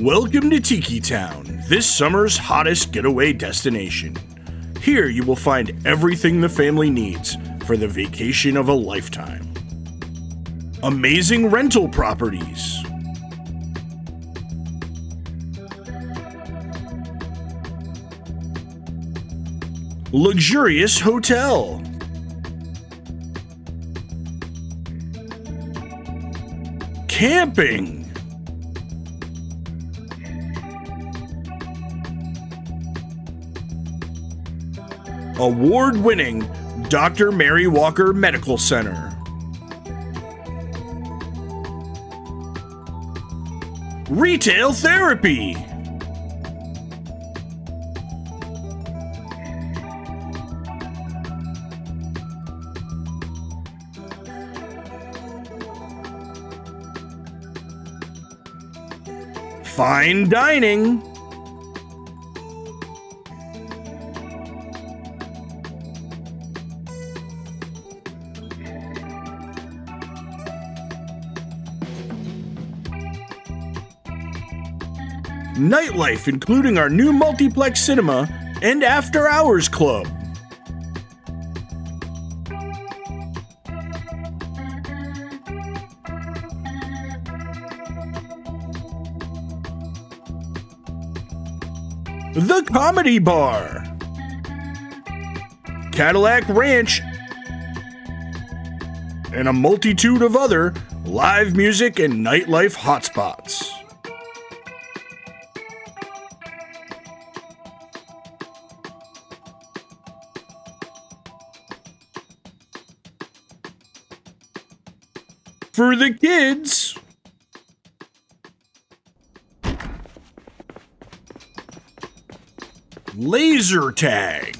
Welcome to Tiki Town, this summer's hottest getaway destination. Here you will find everything the family needs for the vacation of a lifetime. Amazing rental properties. Luxurious hotel. Camping. Award winning Dr. Mary Walker Medical Center. Retail therapy. Fine dining. Nightlife, including our new multiplex cinema and after hours club. The Comedy Bar. Cadillac Ranch. And a multitude of other live music and nightlife hotspots. For the kids. Laser tag.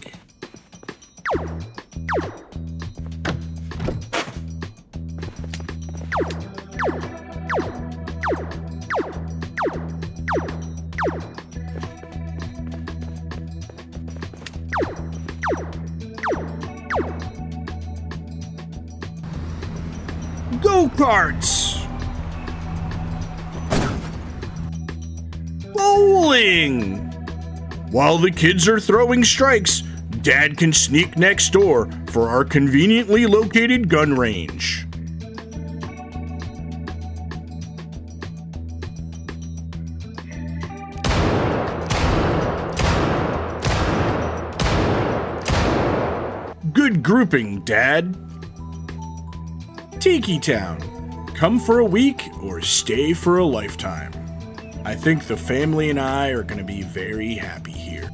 Go karts. Bowling. While the kids are throwing strikes, Dad can sneak next door for our conveniently located gun range. Good grouping, Dad. Tiki Town. Come for a week or stay for a lifetime. I think the family and I are going to be very happy here.